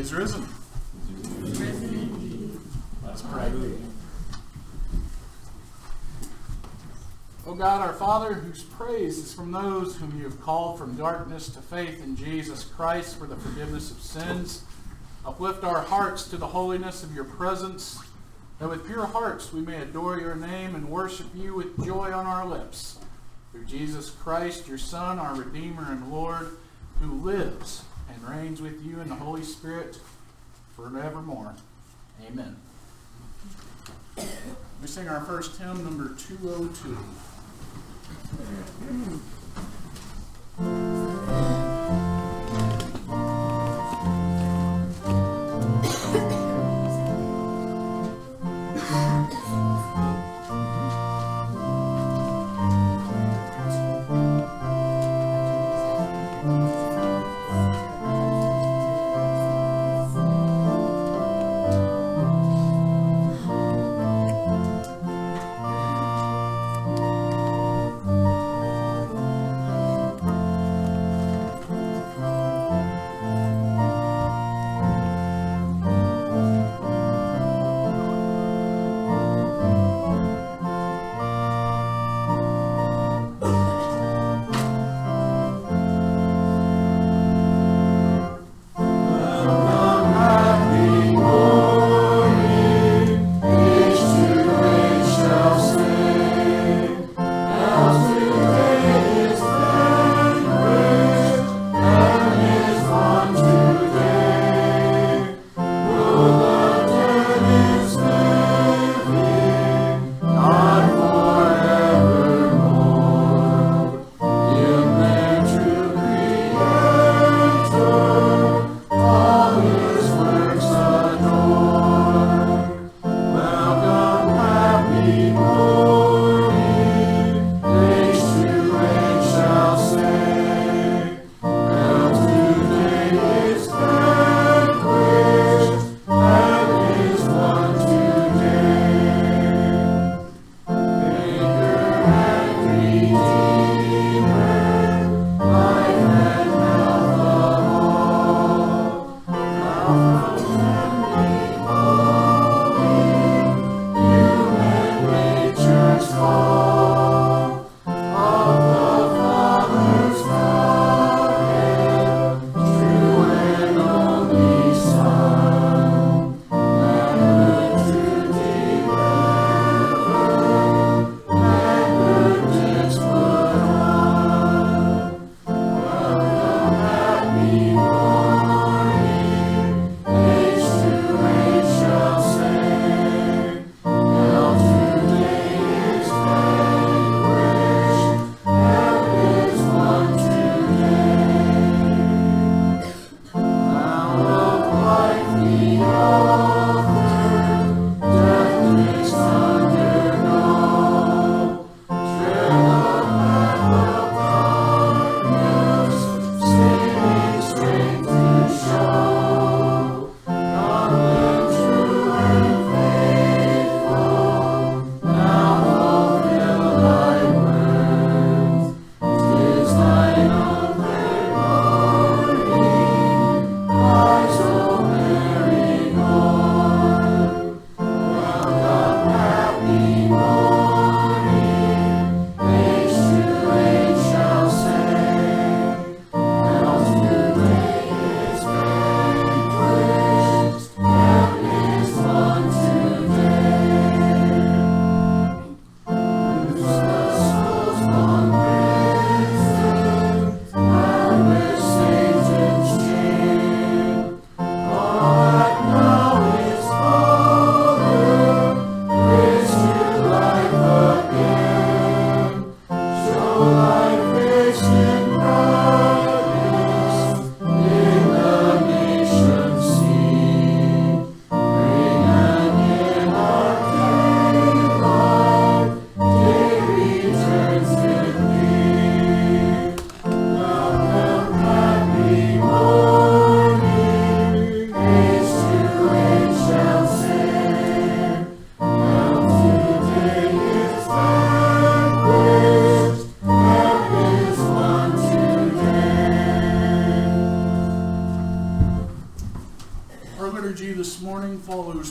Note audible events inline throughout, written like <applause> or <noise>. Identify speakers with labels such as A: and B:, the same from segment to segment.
A: is risen. Let's pray. O God, our Father, whose praise is from those whom you have called from darkness to faith in Jesus Christ for the forgiveness of sins, uplift our hearts to the holiness of your presence, that with pure hearts we may adore your name and worship you with joy on our lips. Through Jesus Christ, your Son, our Redeemer and Lord, who lives and reigns with you in the Holy Spirit forevermore. Amen. We sing our first hymn, number 202.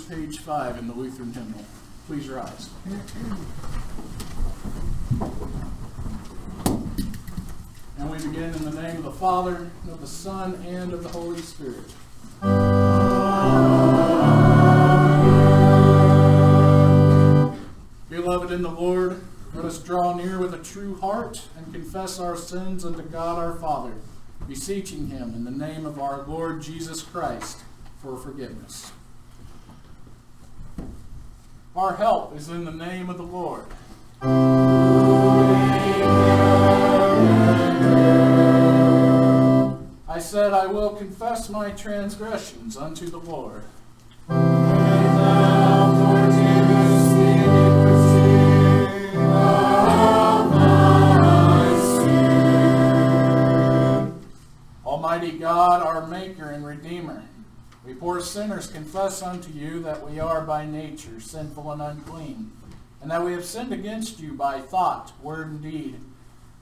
A: 5 in the Lutheran hymnal. Please rise. And we begin in the name of the Father, of the Son, and of the Holy Spirit. Beloved in the Lord, let us draw near with a true heart and confess our sins unto God our Father, beseeching him in the name of our Lord Jesus Christ for forgiveness. Our help is in the name of the Lord. I said, I will confess my transgressions unto the Lord. Almighty God, our Maker and Redeemer, poor sinners confess unto you that we are by nature sinful and unclean, and that we have sinned against you by thought, word, and deed.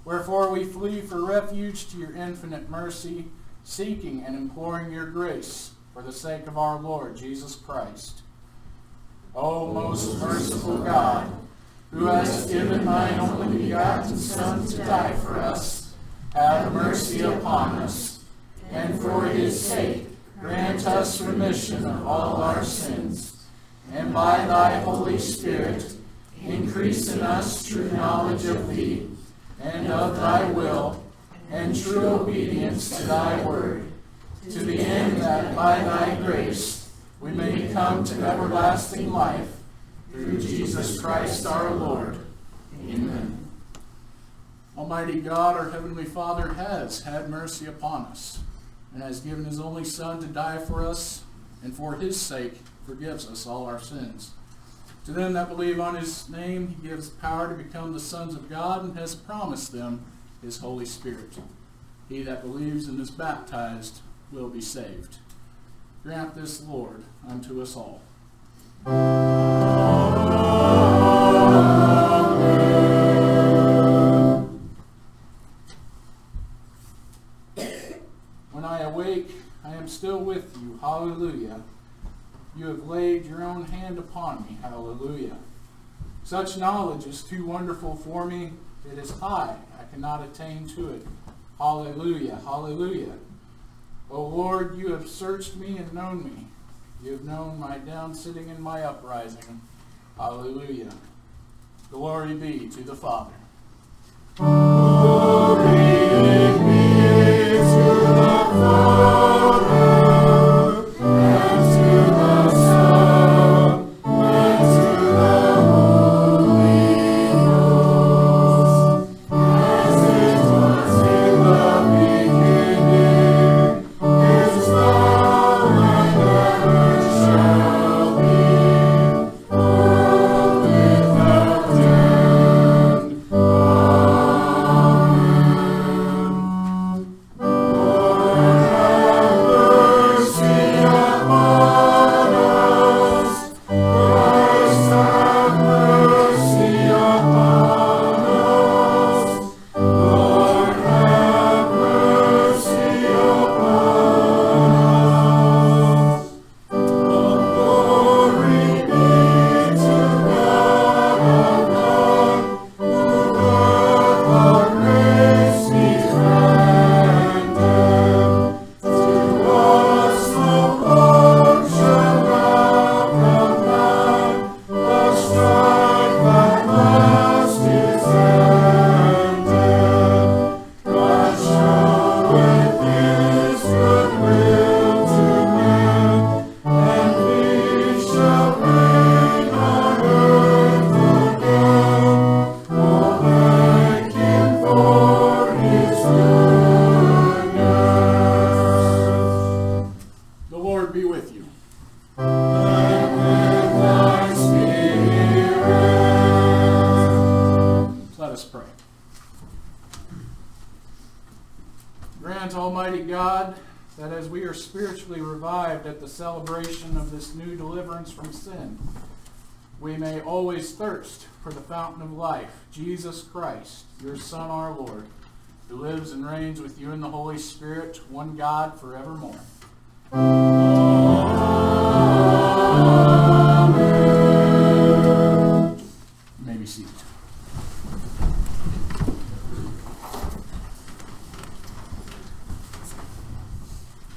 A: Wherefore we flee for refuge to your infinite mercy, seeking and imploring your grace for the sake of our Lord Jesus Christ. O most merciful God, who hast given thine only begotten Son to die for us, have mercy upon us, and for his sake grant us remission of all our sins, and by thy Holy Spirit increase in us true knowledge of thee, and of thy will, and true obedience to thy word, to the end that by thy grace we may come to everlasting life, through Jesus Christ our Lord. Amen. Almighty God, our Heavenly Father, has had mercy upon us and has given his only Son to die for us, and for his sake forgives us all our sins. To them that believe on his name, he gives power to become the sons of God and has promised them his Holy Spirit. He that believes and is baptized will be saved. Grant this, Lord, unto us all. Hallelujah. You have laid your own hand upon me. Hallelujah. Such knowledge is too wonderful for me. It is high. I cannot attain to it. Hallelujah. Hallelujah. O Lord, you have searched me and known me. You have known my down sitting and my uprising. Hallelujah. Glory be to the Father. The for the fountain of life, Jesus Christ, your Son, our Lord, who lives and reigns with you in the Holy Spirit, one God, forevermore. Amen.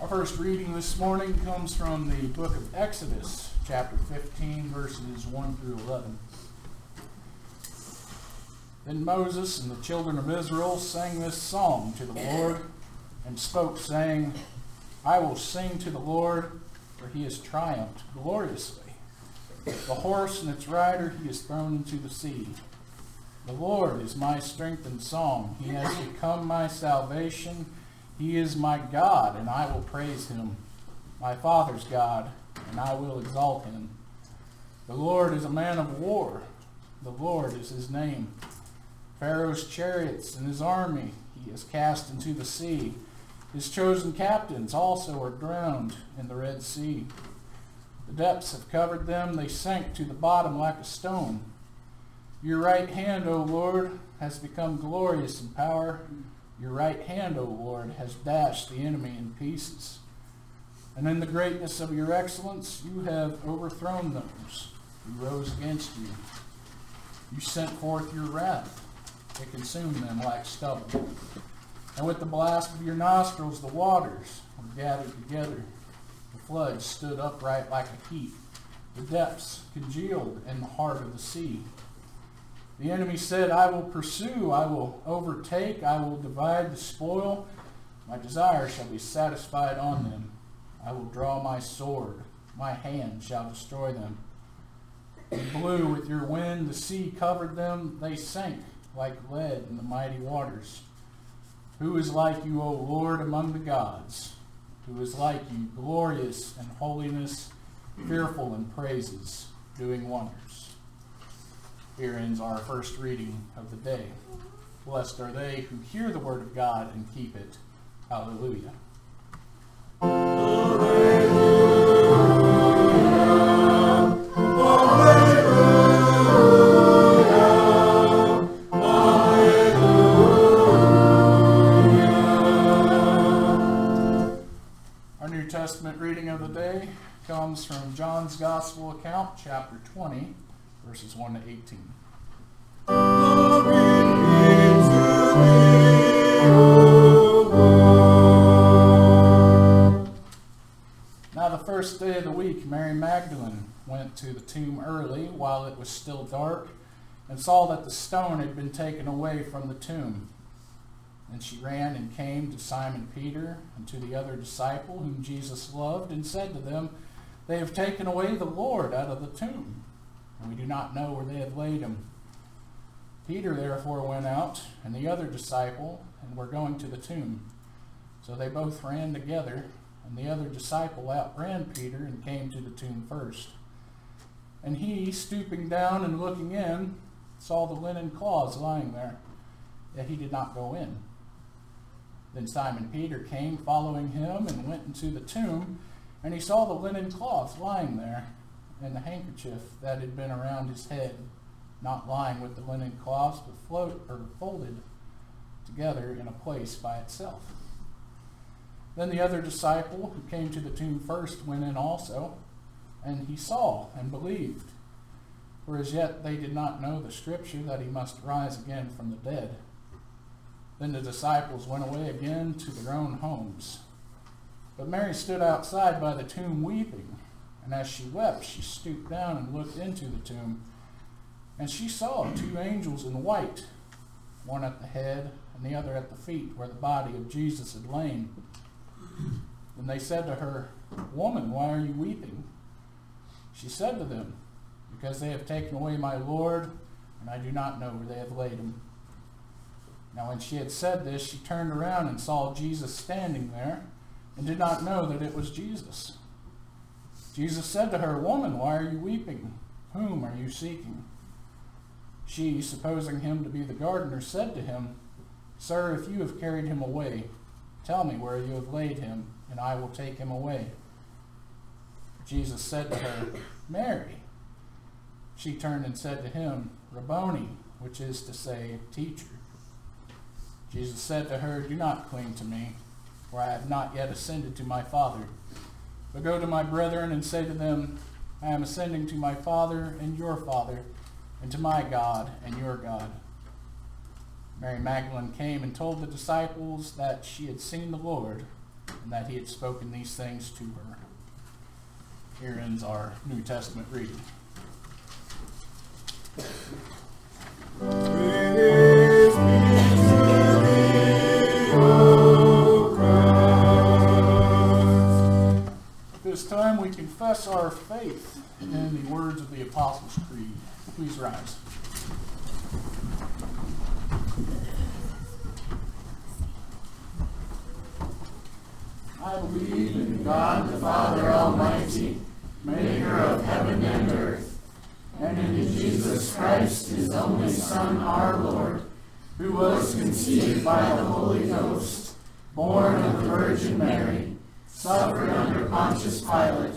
A: Our first reading this morning comes from the book of Exodus, chapter 15, verses 1 through 11. Then Moses and the children of Israel sang this song to the Lord and spoke, saying, I will sing to the Lord, for he has triumphed gloriously. The horse and its rider he has thrown into the sea. The Lord is my strength and song. He has become my salvation. He is my God, and I will praise him, my father's God, and I will exalt him. The Lord is a man of war. The Lord is his name. Pharaoh's chariots and his army he has cast into the sea. His chosen captains also are drowned in the Red Sea. The depths have covered them. They sank to the bottom like a stone. Your right hand, O Lord, has become glorious in power. Your right hand, O Lord, has dashed the enemy in pieces. And in the greatness of your excellence, you have overthrown those who rose against you. You sent forth your wrath to consume them like stubble. And with the blast of your nostrils, the waters were gathered together. The floods stood upright like a heap. The depths congealed in the heart of the sea. The enemy said, I will pursue, I will overtake, I will divide the spoil. My desire shall be satisfied on them. I will draw my sword, my hand shall destroy them. You blew with your wind, the sea covered them, they sank like lead in the mighty waters. Who is like you, O Lord, among the gods? Who is like you, glorious in holiness, fearful in praises, doing wonders? Here ends our first reading of the day. Blessed are they who hear the word of God and keep it. Hallelujah. Verses 1 to 18. Now, the first day of the week, Mary Magdalene went to the tomb early while it was still dark and saw that the stone had been taken away from the tomb. And she ran and came to Simon Peter and to the other disciple whom Jesus loved and said to them, They have taken away the Lord out of the tomb and we do not know where they have laid him. Peter therefore went out, and the other disciple, and were going to the tomb. So they both ran together, and the other disciple outran Peter and came to the tomb first. And he, stooping down and looking in, saw the linen cloths lying there, yet he did not go in. Then Simon Peter came following him and went into the tomb, and he saw the linen cloths lying there and the handkerchief that had been around his head, not lying with the linen cloths, but float, or folded together in a place by itself. Then the other disciple who came to the tomb first went in also, and he saw and believed. For as yet they did not know the scripture that he must rise again from the dead. Then the disciples went away again to their own homes. But Mary stood outside by the tomb weeping. And as she wept, she stooped down and looked into the tomb. And she saw two angels in white, one at the head and the other at the feet, where the body of Jesus had lain. And they said to her, Woman, why are you weeping? She said to them, Because they have taken away my Lord, and I do not know where they have laid him. Now when she had said this, she turned around and saw Jesus standing there, and did not know that it was Jesus. Jesus said to her, Woman, why are you weeping? Whom are you seeking? She, supposing him to be the gardener, said to him, Sir, if you have carried him away, tell me where you have laid him, and I will take him away. Jesus said to her, Mary. She turned and said to him, Rabboni, which is to say, Teacher. Jesus said to her, Do not cling to me, for I have not yet ascended to my Father. But go to my brethren and say to them, I am ascending to my Father and your Father, and to my God and your God. Mary Magdalene came and told the disciples that she had seen the Lord,
B: and that he had spoken these things to her. Here ends our New Testament reading.
A: Praise be to
B: time, we confess our faith in the words of the Apostles' Creed. Please rise. I believe in God the Father Almighty, maker of heaven and earth, and in Jesus Christ, his only Son, our Lord, who was conceived by the Holy Ghost, born of the Virgin Mary, suffered under Pontius Pilate,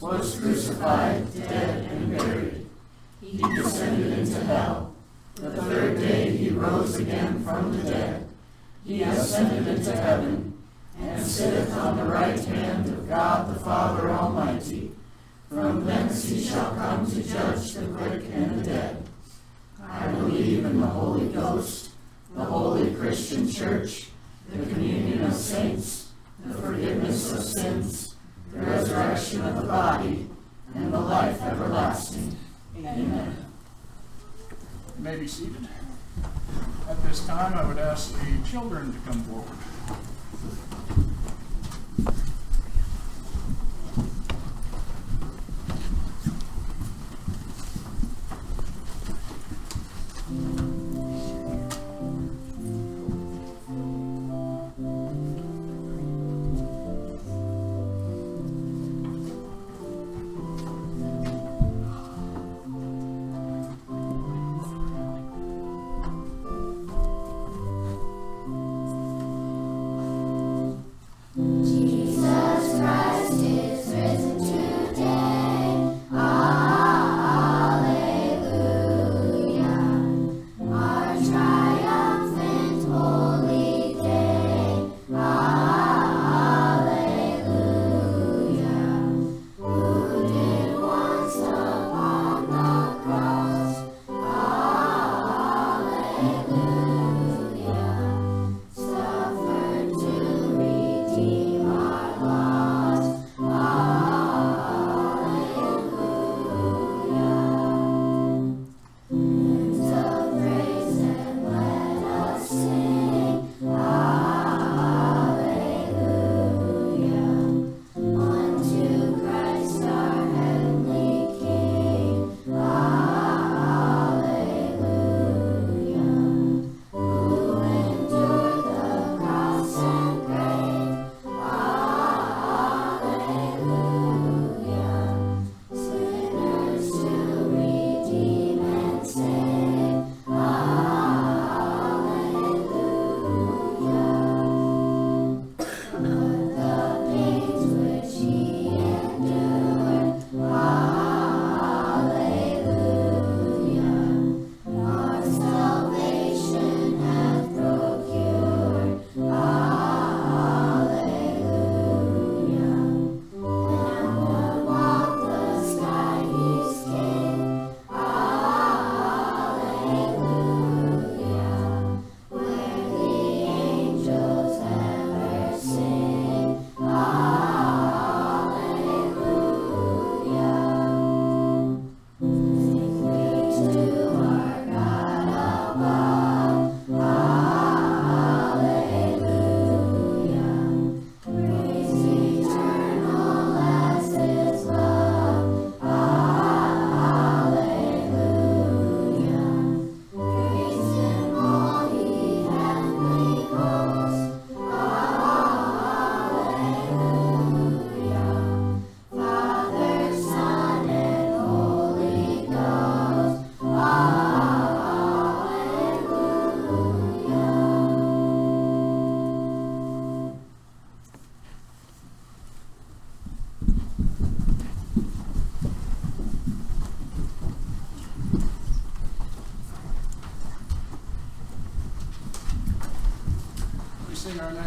B: was crucified, dead, and buried. He descended into hell. The third day he rose again from the dead. He ascended into heaven, and sitteth on the right hand of God the Father Almighty. From thence he shall come to judge the quick and the dead. I believe in the Holy Ghost, the holy Christian Church, the communion of saints, the forgiveness of sins, the resurrection of the body, and the life everlasting. Amen. You may be seated. At this time, I would ask the children to come forward.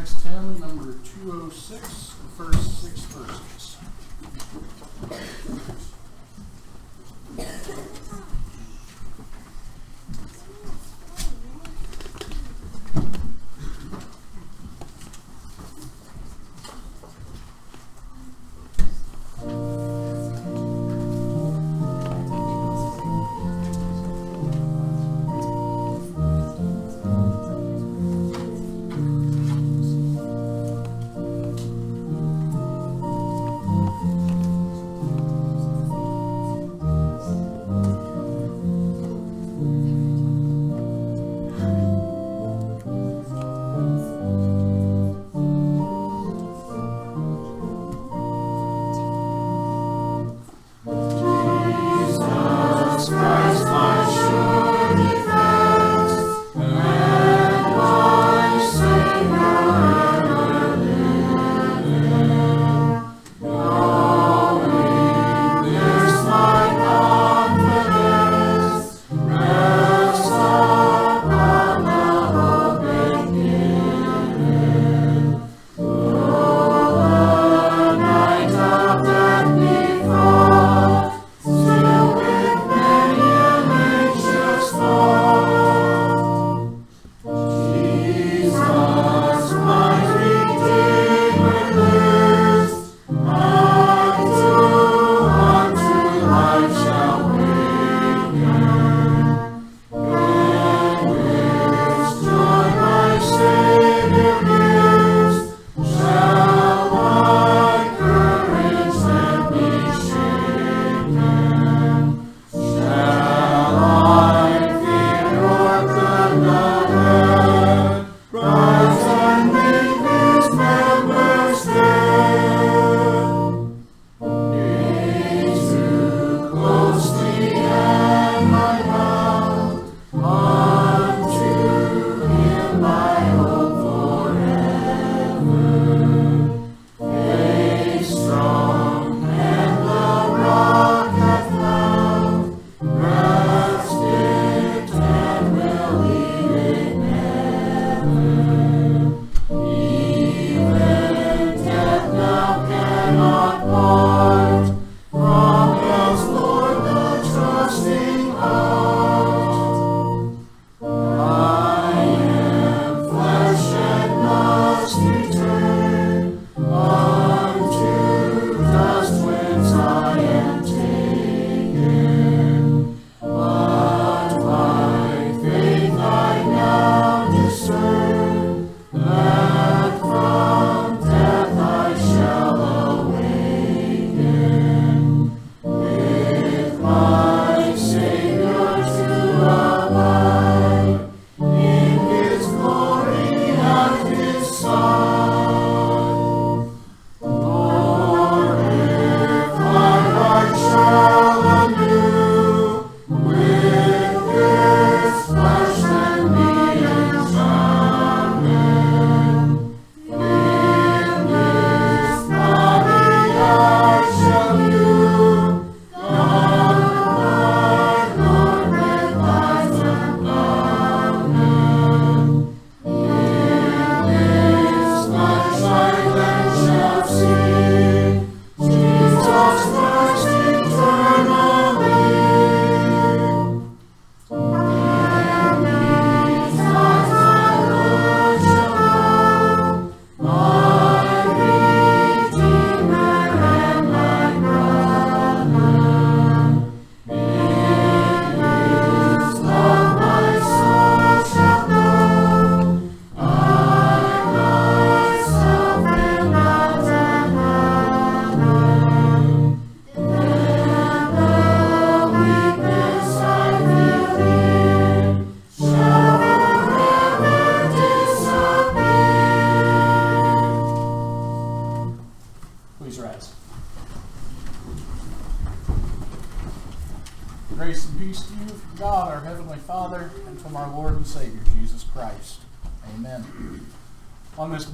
B: Next hymn, number 206,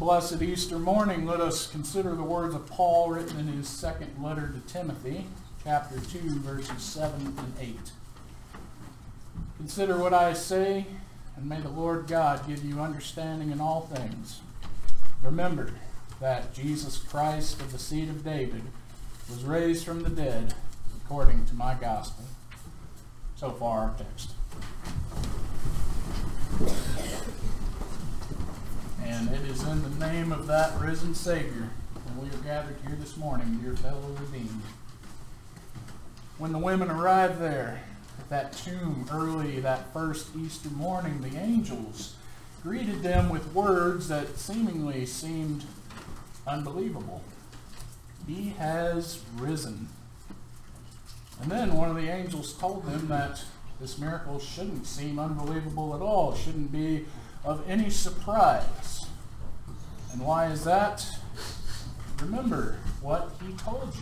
A: blessed Easter morning, let us consider the words of Paul written in his second letter to Timothy, chapter 2, verses 7 and 8. Consider what I say, and may the Lord God give you understanding in all things. Remember that Jesus Christ of the seed of David was raised from the dead according to my gospel. So far, our text. And it is in the name of that risen Savior that we are gathered here this morning, dear fellow redeemed. When the women arrived there at that tomb early that first Easter morning, the angels greeted them with words that seemingly seemed unbelievable. He has risen. And then one of the angels told them that this miracle shouldn't seem unbelievable at all, shouldn't be of any surprise. And why is that? Remember what he told you.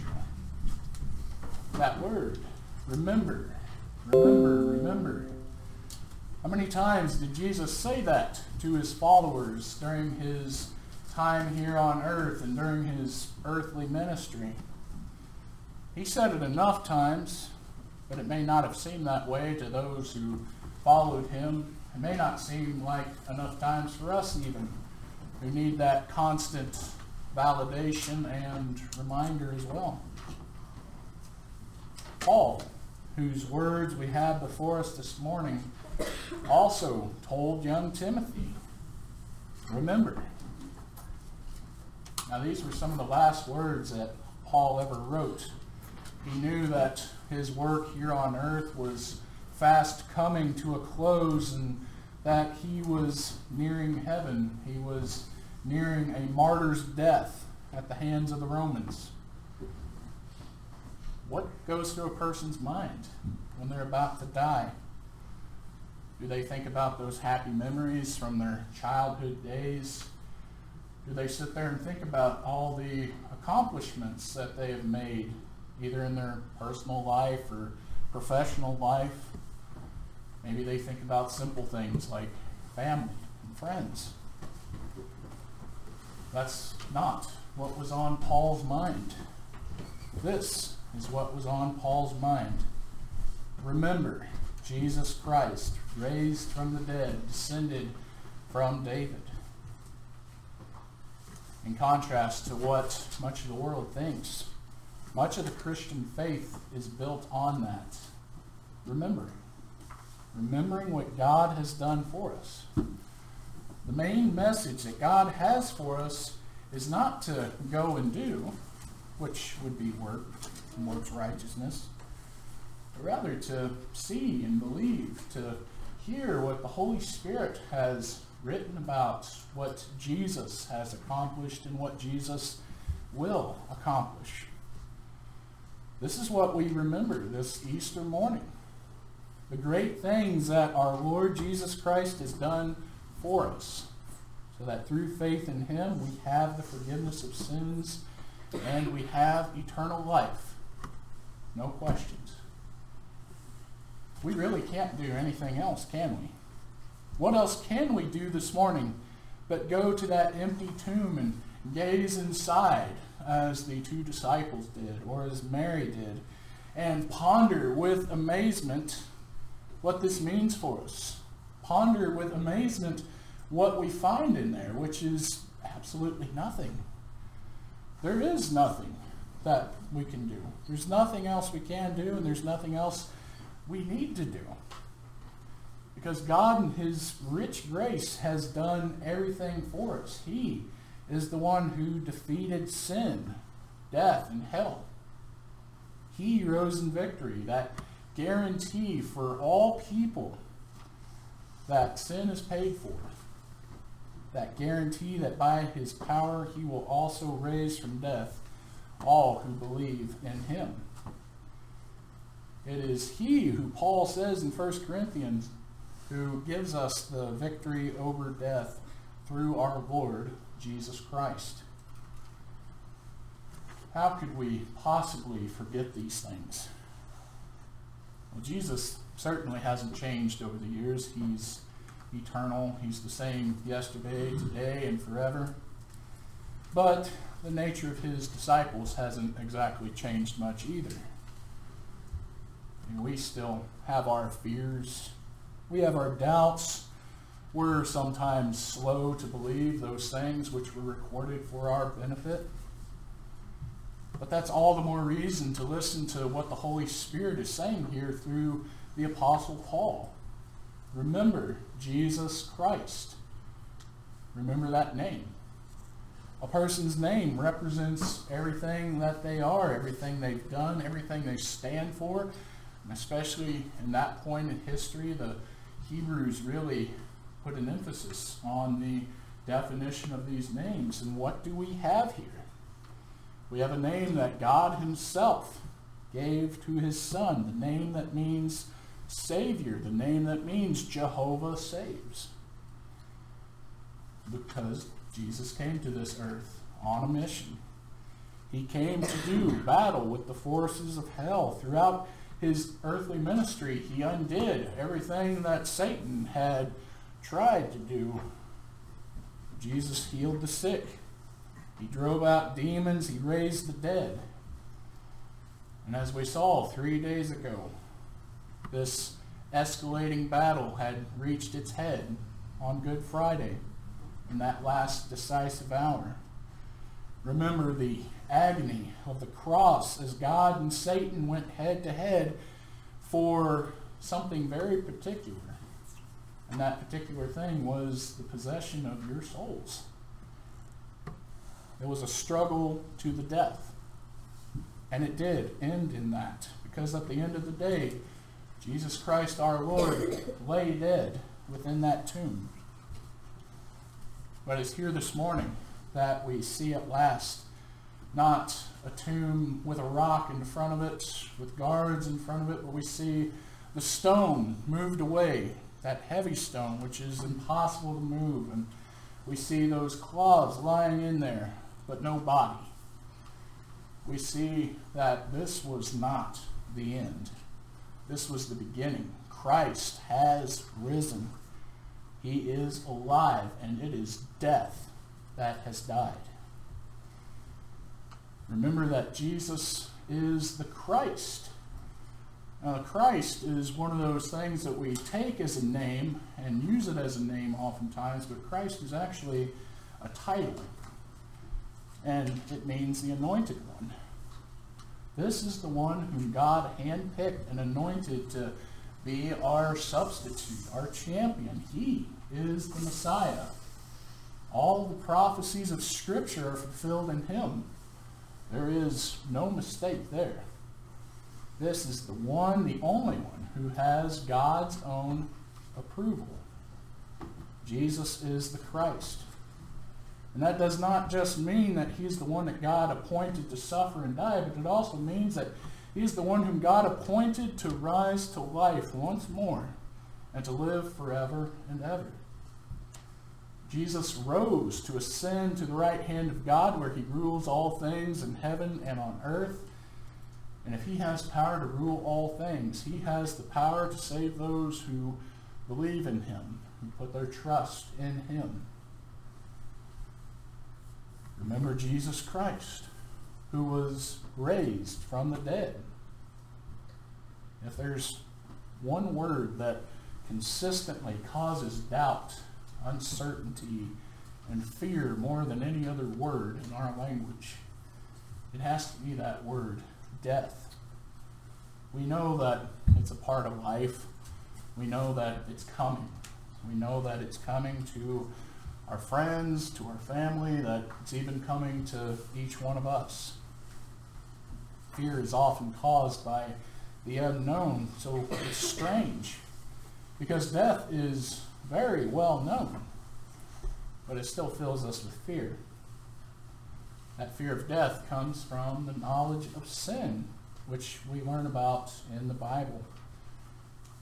A: That word. Remember. Remember. Remember. How many times did Jesus say that to his followers during his time here on earth and during his earthly ministry? He said it enough times, but it may not have seemed that way to those who followed him. It may not seem like enough times for us even, who need that constant validation and reminder as well. Paul, whose words we have before us this morning, also told young Timothy, remember. Now, these were some of the last words that Paul ever wrote. He knew that his work here on earth was fast coming to a close and that he was nearing heaven. He was nearing a martyr's death at the hands of the Romans. What goes through a person's mind when they're about to die? Do they think about those happy memories from their childhood days? Do they sit there and think about all the accomplishments that they have made, either in their personal life or professional life? Maybe they think about simple things like family and friends. That's not what was on Paul's mind. This is what was on Paul's mind. Remember, Jesus Christ, raised from the dead, descended from David. In contrast to what much of the world thinks, much of the Christian faith is built on that. Remembering. Remembering what God has done for us. The main message that God has for us is not to go and do, which would be work and works righteousness, but rather to see and believe, to hear what the Holy Spirit has written about what Jesus has accomplished and what Jesus will accomplish. This is what we remember this Easter morning. The great things that our Lord Jesus Christ has done for us, so that through faith in him we have the forgiveness of sins and we have eternal life. No questions. We really can't do anything else, can we? What else can we do this morning but go to that empty tomb and gaze inside as the two disciples did, or as Mary did, and ponder with amazement what this means for us? Ponder with amazement what we find in there, which is absolutely nothing. There is nothing that we can do. There's nothing else we can do, and there's nothing else we need to do. Because God, in His rich grace, has done everything for us. He is the one who defeated sin, death, and hell. He rose in victory, that guarantee for all people that sin is paid for. That guarantee that by His power He will also raise from death all who believe in Him. It is He who Paul says in 1 Corinthians who gives us the victory over death through our Lord Jesus Christ. How could we possibly forget these things? Well, Jesus certainly hasn't changed over the years. He's eternal. He's the same yesterday, today, and forever. But the nature of his disciples hasn't exactly changed much either. Know, we still have our fears. We have our doubts. We're sometimes slow to believe those things which were recorded for our benefit. But that's all the more reason to listen to what the Holy Spirit is saying here through the Apostle Paul. Remember Jesus Christ. Remember that name. A person's name represents everything that they are, everything they've done, everything they stand for. And especially in that point in history, the Hebrews really put an emphasis on the definition of these names. And what do we have here? We have a name that God himself gave to his son, the name that means Savior, the name that means Jehovah saves. Because Jesus came to this earth on a mission. He came to do <coughs> battle with the forces of hell. Throughout his earthly ministry, he undid everything that Satan had tried to do. Jesus healed the sick. He drove out demons. He raised the dead. And as we saw three days ago, this escalating battle had reached its head on Good Friday in that last decisive hour. Remember the agony of the cross as God and Satan went head to head for something very particular. And that particular thing was the possession of your souls. It was a struggle to the death. And it did end in that. Because at the end of the day, Jesus Christ our Lord lay dead within that tomb. But it's here this morning that we see at last not a tomb with a rock in front of it, with guards in front of it, but we see the stone moved away, that heavy stone which is impossible to move. And we see those cloths lying in there, but no body. We see that this was not the end. This was the beginning. Christ has risen. He is alive, and it is death that has died. Remember that Jesus is the Christ. Now, Christ is one of those things that we take as a name and use it as a name oftentimes, but Christ is actually a title. And it means the anointed one. This is the one whom God handpicked and anointed to be our substitute, our champion. He is the Messiah. All the prophecies of Scripture are fulfilled in him. There is no mistake there. This is the one, the only one, who has God's own approval. Jesus is the Christ. And that does not just mean that he's the one that God appointed to suffer and die, but it also means that he's the one whom God appointed to rise to life once more and to live forever and ever. Jesus rose to ascend to the right hand of God where he rules all things in heaven and on earth. And if he has power to rule all things, he has the power to save those who believe in him, who put their trust in him. Remember Jesus Christ, who was raised from the dead. If there's one word that consistently causes doubt, uncertainty, and fear more than any other word in our language, it has to be that word, death. We know that it's a part of life. We know that it's coming. We know that it's coming to our friends, to our family, that it's even coming to each one of us. Fear is often caused by the unknown, so it's strange because death is very well known, but it still fills us with fear. That fear of death comes from the knowledge of sin, which we learn about in the Bible.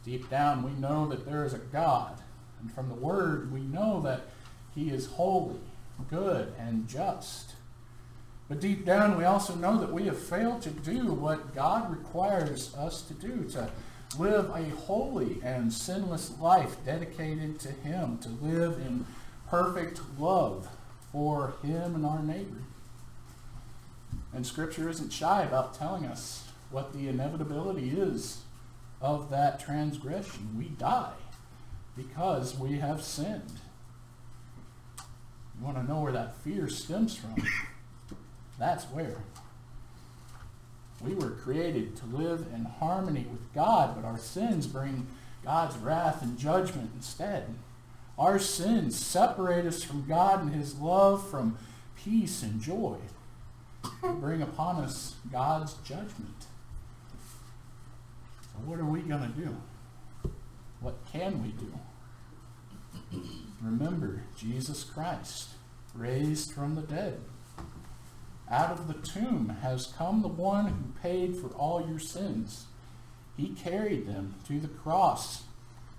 A: Deep down, we know that there is a God, and from the Word, we know that he is holy, good, and just. But deep down, we also know that we have failed to do what God requires us to do, to live a holy and sinless life dedicated to Him, to live in perfect love for Him and our neighbor. And Scripture isn't shy about telling us what the inevitability is of that transgression. We die because we have sinned. You want to know where that fear stems from? That's where. We were created to live in harmony with God, but our sins bring God's wrath and judgment instead. Our sins separate us from God and His love, from peace and joy. They bring upon us God's judgment. So what are we going to do? What can we do? Remember Jesus Christ, raised from the dead. Out of the tomb has come the one who paid for all your sins. He carried them to the cross,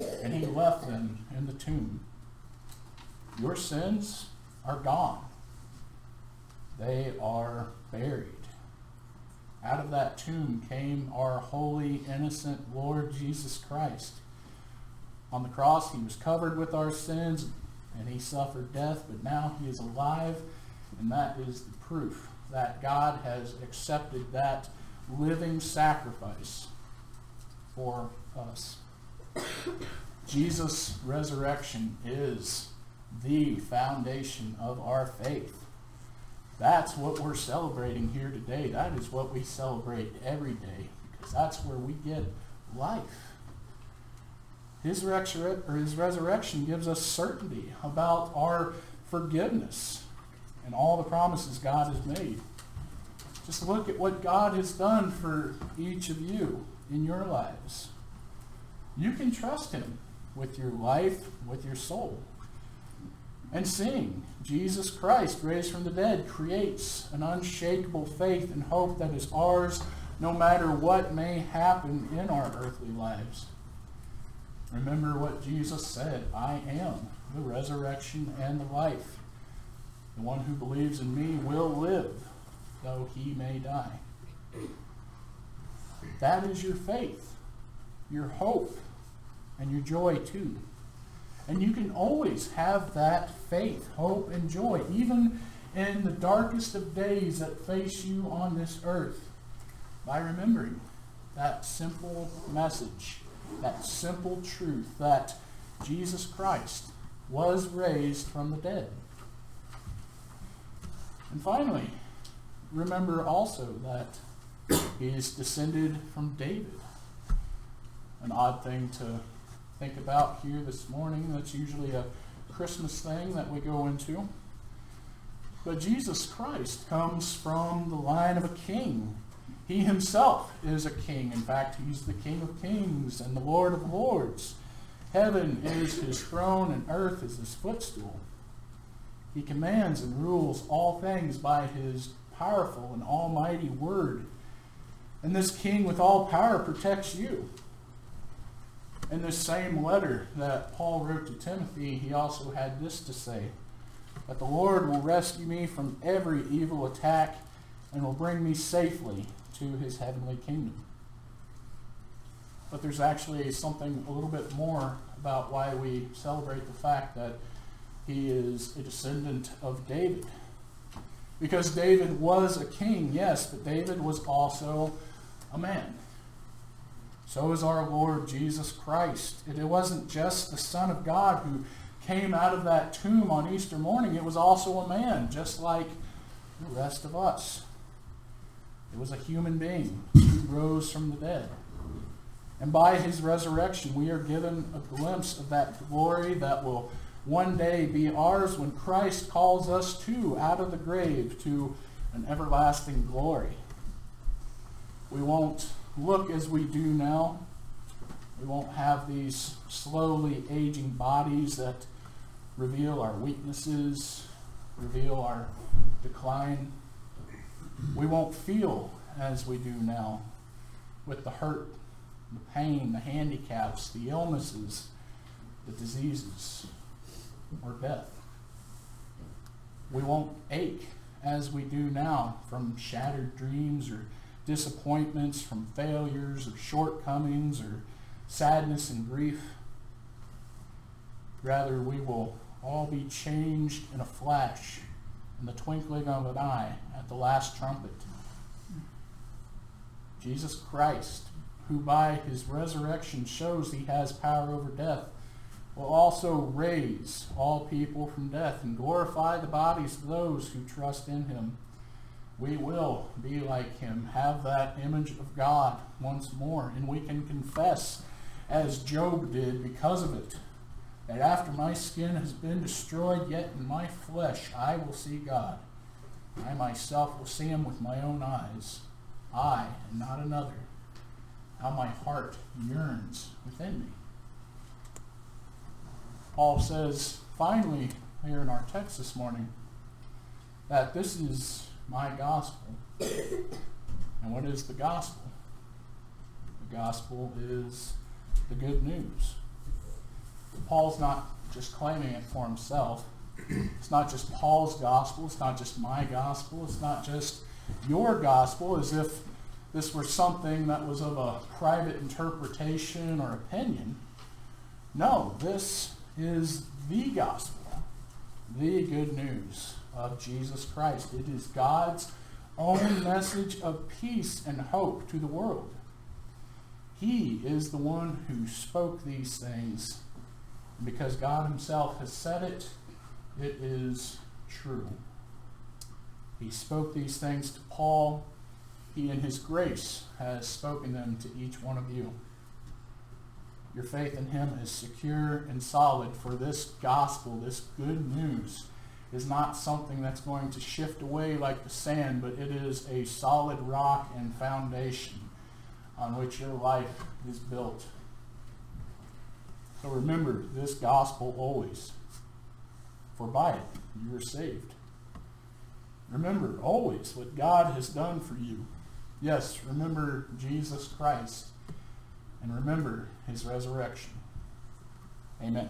A: and he left them in the tomb. Your sins are gone. They are buried. Out of that tomb came our holy, innocent Lord Jesus Christ. On the cross, he was covered with our sins, and he suffered death, but now he is alive, and that is the proof that God has accepted that living sacrifice for us. Jesus' resurrection is the foundation of our faith. That's what we're celebrating here today. That is what we celebrate every day because that's where we get life. His, his resurrection gives us certainty about our forgiveness and all the promises God has made. Just look at what God has done for each of you in your lives. You can trust him with your life, with your soul. And seeing Jesus Christ raised from the dead creates an unshakable faith and hope that is ours no matter what may happen in our earthly lives. Remember what Jesus said, I am the resurrection and the life. The one who believes in me will live, though he may die. That is your faith, your hope, and your joy too. And you can always have that faith, hope, and joy, even in the darkest of days that face you on this earth, by remembering that simple message, that simple truth that Jesus Christ was raised from the dead. And finally, remember also that he is descended from David. An odd thing to think about here this morning. That's usually a Christmas thing that we go into. But Jesus Christ comes from the line of a king. He himself is a king. In fact, he's the King of kings and the Lord of lords. Heaven is his throne and earth is his footstool. He commands and rules all things by his powerful and almighty word. And this king with all power protects you. In this same letter that Paul wrote to Timothy, he also had this to say that the Lord will rescue me from every evil attack and will bring me safely to his heavenly kingdom. But there's actually something a little bit more about why we celebrate the fact that he is a descendant of David. Because David was a king, yes, but David was also a man. So is our Lord Jesus Christ. It wasn't just the Son of God who came out of that tomb on Easter morning. It was also a man, just like the rest of us. It was a human being who rose from the dead. And by his resurrection, we are given a glimpse of that glory that will one day be ours when Christ calls us too out of the grave to an everlasting glory. We won't look as we do now. We won't have these slowly aging bodies that reveal our weaknesses, reveal our decline. We won't feel as we do now with the hurt, the pain, the handicaps, the illnesses, the diseases, or death. We won't ache as we do now from shattered dreams or disappointments, from failures or shortcomings or sadness and grief. Rather, we will all be changed in a flash, in the twinkling of an eye, at the last trumpet. Jesus Christ, who by his resurrection shows he has power over death, will also raise all people from death and glorify the bodies of those who trust in him. We will be like him, have that image of God once more, and we can confess, as Job did because of it, that after my skin has been destroyed, yet in my flesh I will see God. I myself will see him with my own eyes, I and not another. How my heart yearns within me. Paul says, finally, here in our text this morning, that this is my gospel. <coughs> and what is the gospel? The gospel is the good news. Paul's not just claiming it for himself. It's not just Paul's gospel. It's not just my gospel. It's not just your gospel as if this were something that was of a private interpretation or opinion. No, this is the gospel, the good news of Jesus Christ. It is God's own message of peace and hope to the world. He is the one who spoke these things. Because God himself has said it, it is true. He spoke these things to Paul. He, in his grace, has spoken them to each one of you. Your faith in him is secure and solid, for this gospel, this good news, is not something that's going to shift away like the sand, but it is a solid rock and foundation on which your life is built. So remember this gospel always, for by it you are saved. Remember always what God has done for you. Yes, remember Jesus Christ, and remember his resurrection. Amen.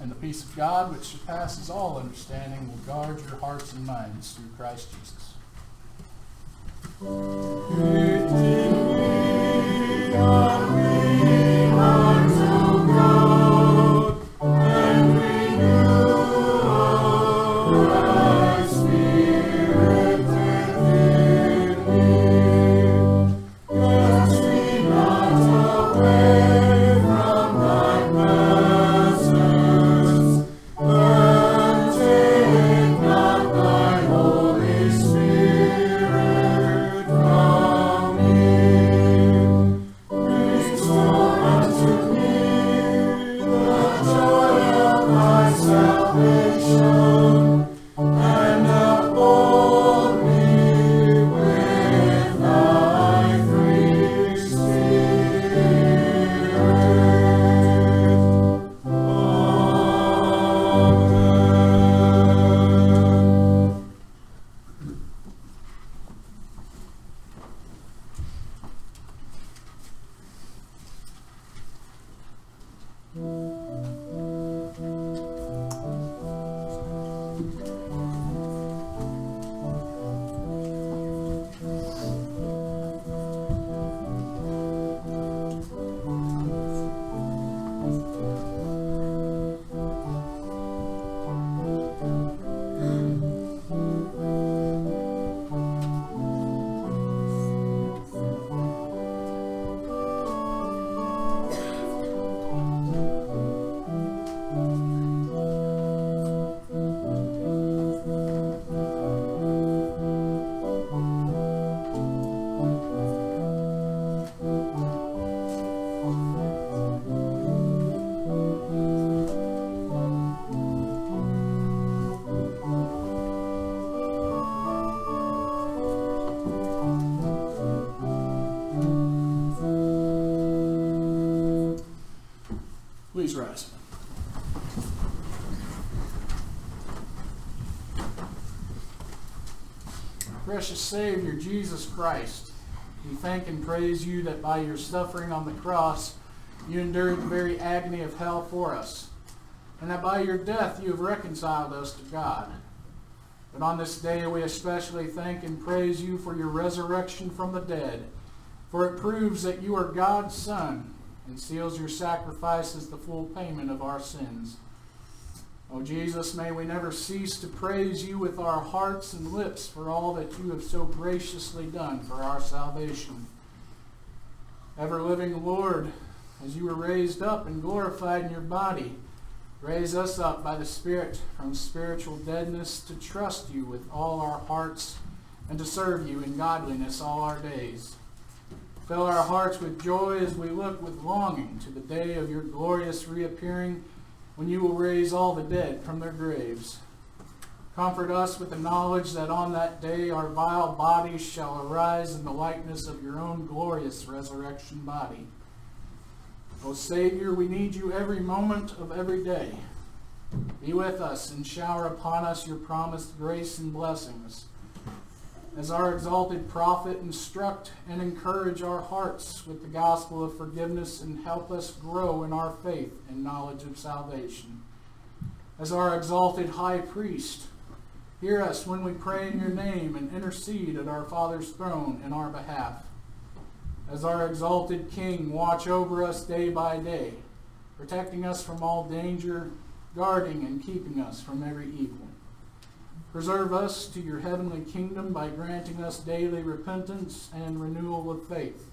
A: And the peace of God, which surpasses all understanding, will guard your hearts and minds through Christ Jesus. Please rise. Precious Savior, Jesus Christ, we thank and praise you that by your suffering on the cross, you endured the very agony of hell for us, and that by your death you have reconciled us to God. But on this day we especially thank and praise you for your resurrection from the dead, for it proves that you are God's Son and seals your sacrifice as the full payment of our sins. O Jesus, may we never cease to praise you with our hearts and lips for all that you have so graciously done for our salvation. Ever living Lord, as you were raised up and glorified in your body, raise us up by the Spirit from spiritual deadness to trust you with all our hearts and to serve you in godliness all our days. Fill our hearts with joy as we look with longing to the day of your glorious reappearing when you will raise all the dead from their graves. Comfort us with the knowledge that on that day our vile bodies shall arise in the likeness of your own glorious resurrection body. O Savior, we need you every moment of every day. Be with us and shower upon us your promised grace and blessings. As our exalted prophet, instruct and encourage our hearts with the gospel of forgiveness and help us grow in our faith and knowledge of salvation. As our exalted high priest, hear us when we pray in your name and intercede at our Father's throne in our behalf. As our exalted King, watch over us day by day, protecting us from all danger, guarding and keeping us from every evil. Preserve us to your heavenly kingdom by granting us daily repentance and renewal of faith.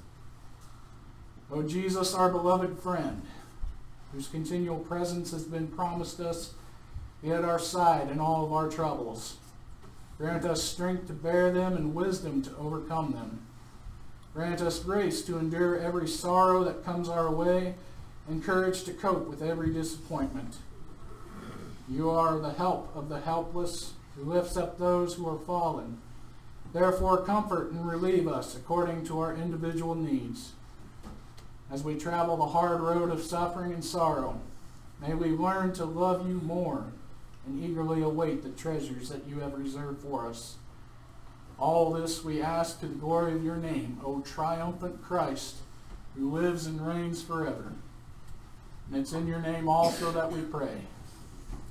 A: O Jesus, our beloved friend, whose continual presence has been promised us, be at our side in all of our troubles. Grant us strength to bear them and wisdom to overcome them. Grant us grace to endure every sorrow that comes our way and courage to cope with every disappointment. You are the help of the helpless who lifts up those who are fallen. Therefore, comfort and relieve us according to our individual needs. As we travel the hard road of suffering and sorrow, may we learn to love you more and eagerly await the treasures that you have reserved for us. All this we ask to the glory of your name, O triumphant Christ, who lives and reigns forever. And it's in your name also that we pray.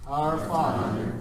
A: Our Father,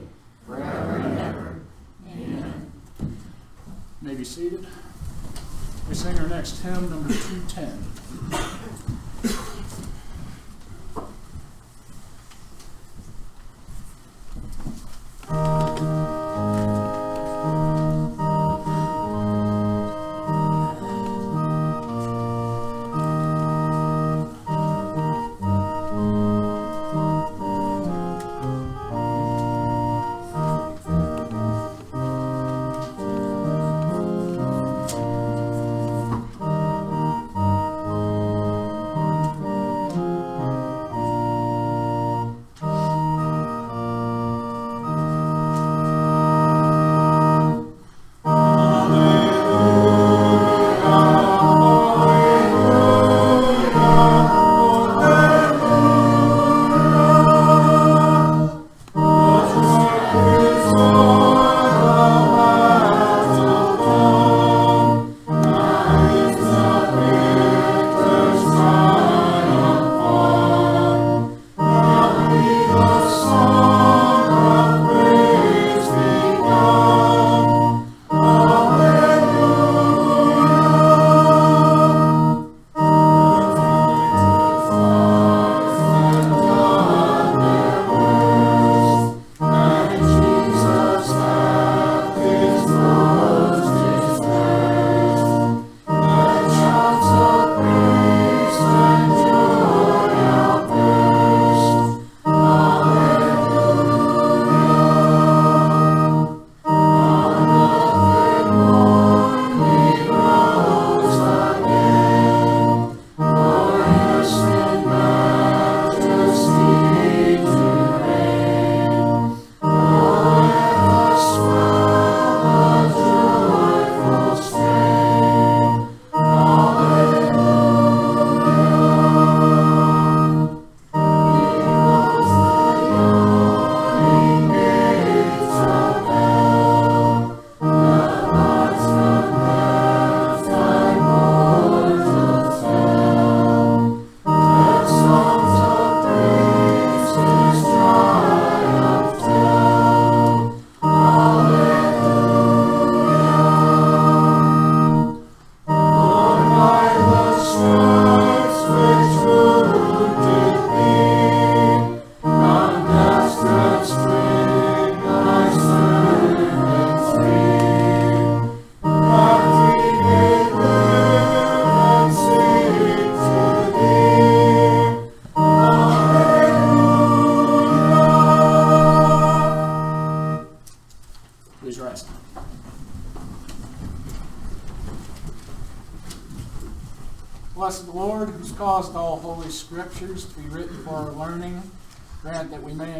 A: forever and ever. Amen. May be seated. We sing our next hymn, number 210.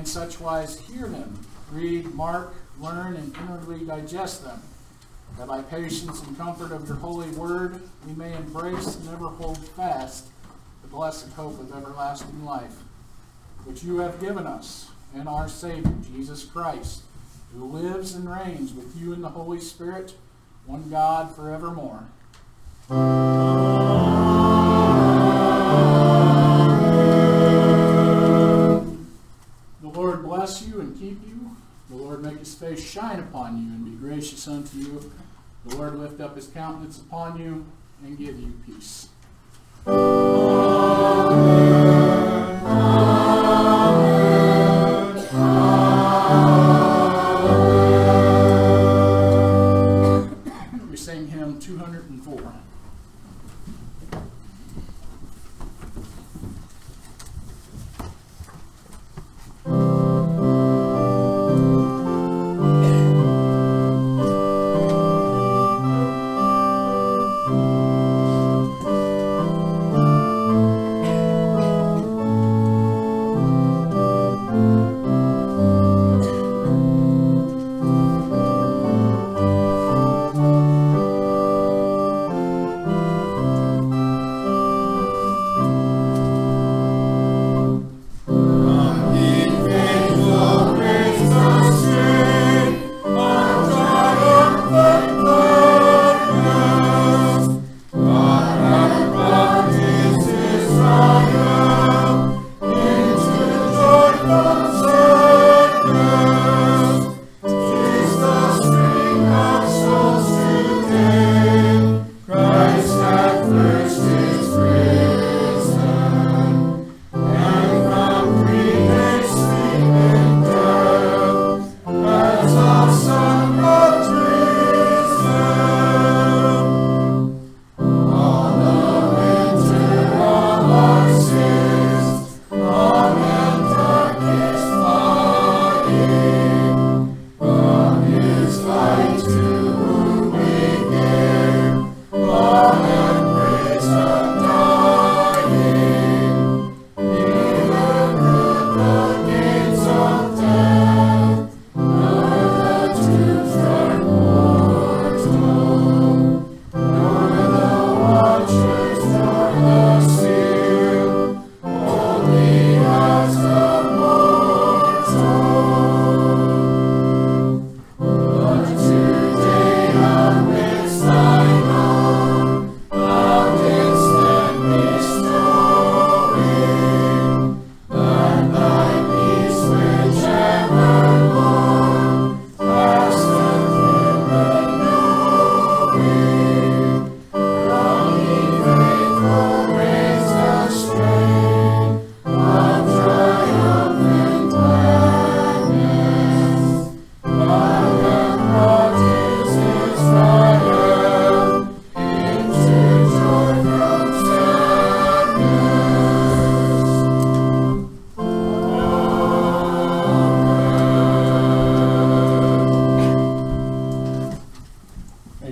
A: In such wise hear them, read, mark, learn, and inwardly digest them. That by patience and comfort of your holy word, we may embrace and ever hold fast the blessed hope of everlasting life, which you have given us in our Savior, Jesus Christ, who lives and reigns with you in the Holy Spirit, one God forevermore. The his face shine upon you and be gracious unto you. The Lord lift up his countenance upon you and give you peace. We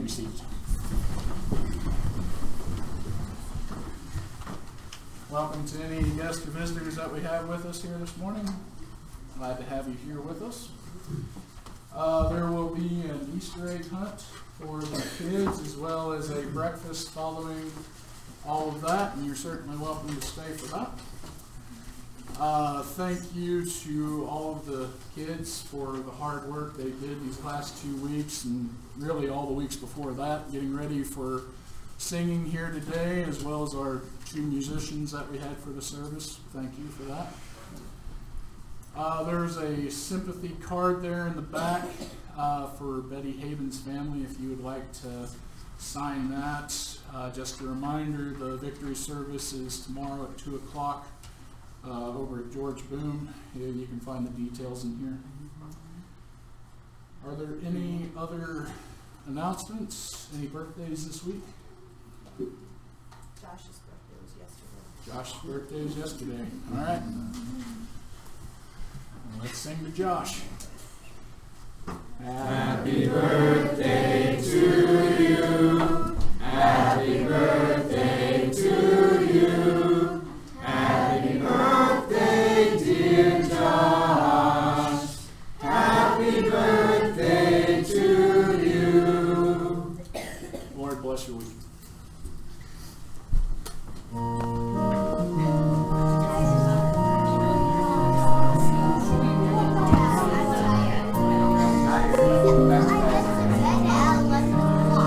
A: Seated. Welcome to any guests or visitors that we have with us here this morning. Glad to have you here with us. Uh, there will be an Easter egg hunt for the kids as well as a breakfast following all of that, and you're certainly welcome to stay for that. Uh, thank you to all of the kids for the hard work they did these last two weeks and really all the weeks before that, getting ready for singing here today, as well as our two musicians that we had for the service. Thank you for that. Uh, there's a sympathy card there in the back uh, for Betty Haven's family if you would like to sign that. Uh, just a reminder the victory service is tomorrow at 2 o'clock uh, over at George Boom. Yeah, You can find the details in here. Are there any other announcements? Any birthdays this week?
C: Josh's birthday was yesterday.
A: Josh's birthday was yesterday. All right. Let's sing to Josh. Happy birthday to you. Happy birthday to you. Birthday.